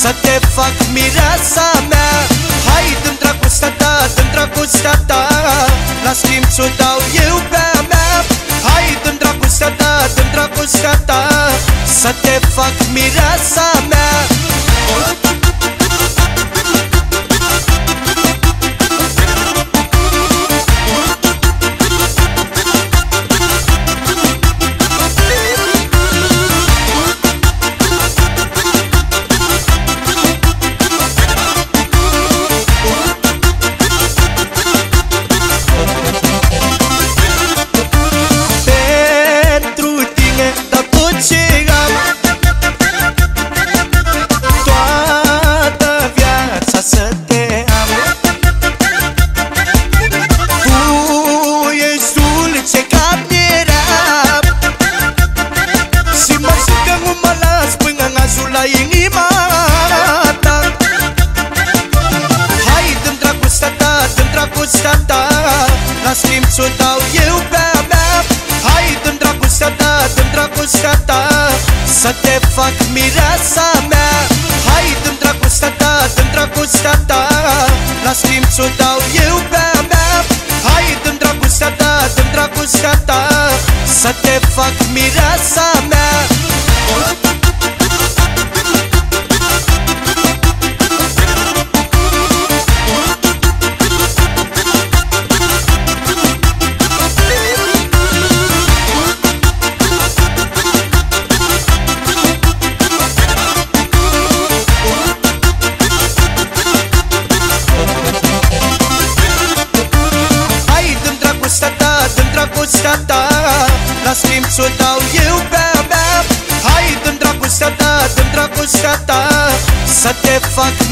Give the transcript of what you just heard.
Să te fac mireasa mea. Hai dăm dragostea ta, dăm dragostea ta La schimb ți-o dau eu pe a mea. Hai dăm dragostea ta, dăm dragostea ta Să te fac mireasa dragostea ta. La schimb ți-o dau eu pe a mea. Hai, dăm dragostea ta, dăm dragostea ta. Să te fac dragostea ta. La schimb ți-o dau eu pe a mea. Hai, dăm dragostea ta, dăm dragostea ta. Să te fac mireasa